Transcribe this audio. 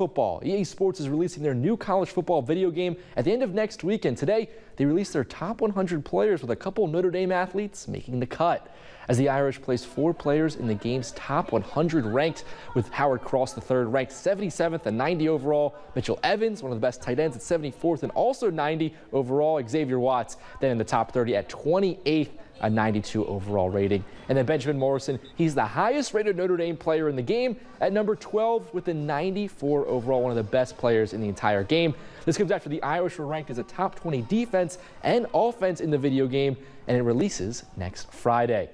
football. EA Sports is releasing their new college football video game at the end of next week, and today they released their top 100 players with a couple Notre Dame athletes making the cut. As the Irish placed four players in the game's top 100 ranked, with Howard Cross III ranked 77th and 90 overall, Mitchell Evans, one of the best tight ends at 74th and also 90 overall, Xavier Watts then in the top 30 at 28th a 92 overall rating. And then Benjamin Morrison, he's the highest rated Notre Dame player in the game at number 12 with a 94 overall, one of the best players in the entire game. This comes after the Irish were ranked as a top 20 defense and offense in the video game, and it releases next Friday.